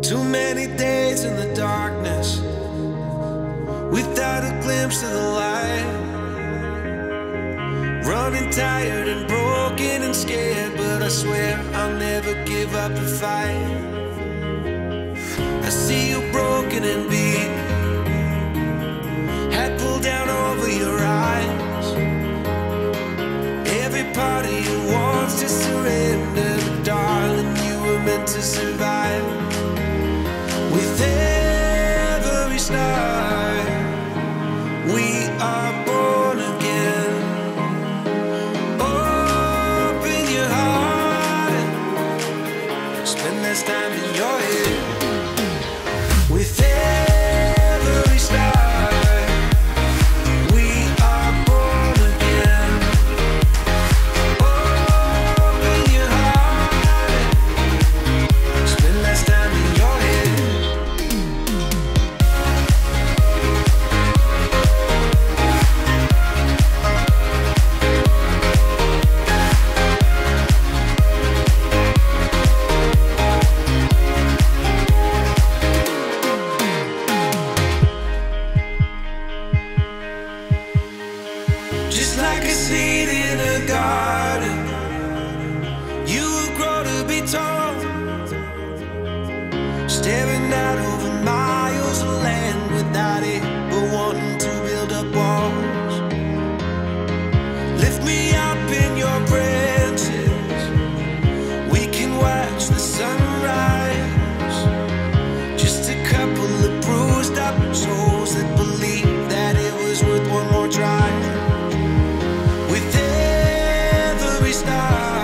Too many days in the darkness without a glimpse of the light. Running tired and broken and scared, but I swear I'll never give up the fight. I see you broken and beaten spend this time in your head with it. Just like a seed in a garden, you will grow to be tall. Staring out over miles of land without it, but wanting to build up walls. Lift me up. stop